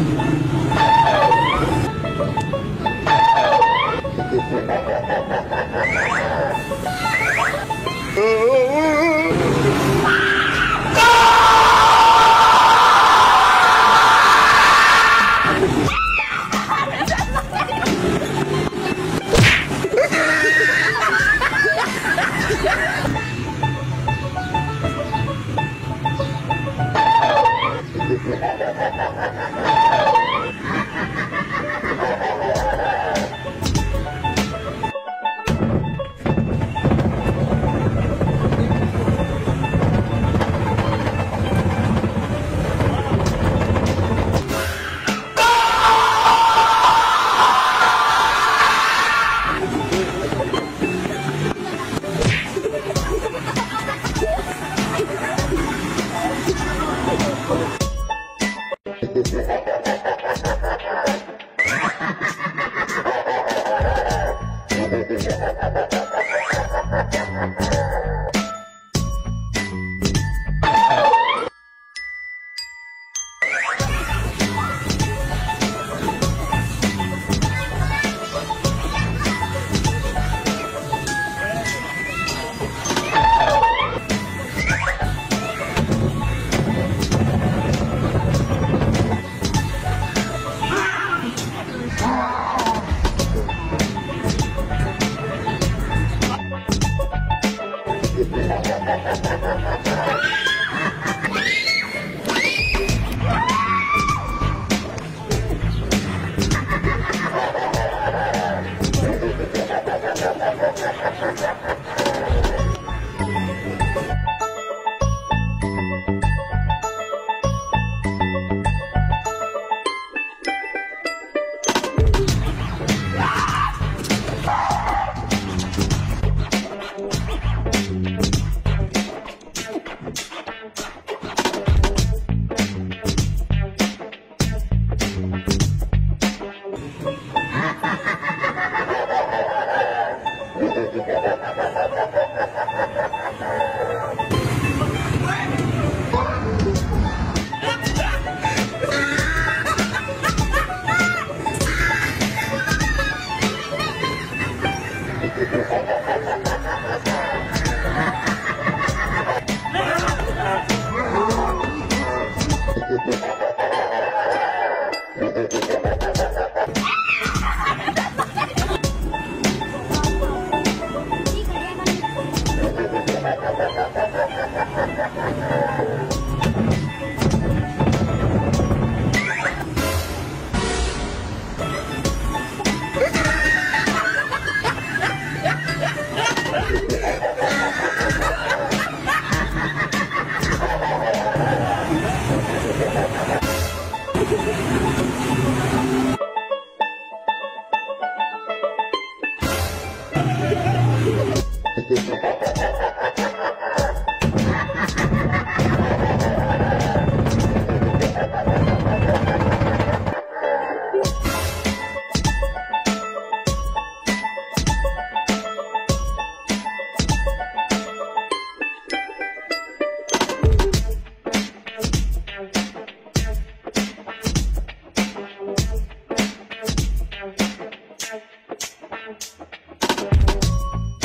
Ha ha ha ha ha! Ha ha ha! どうも。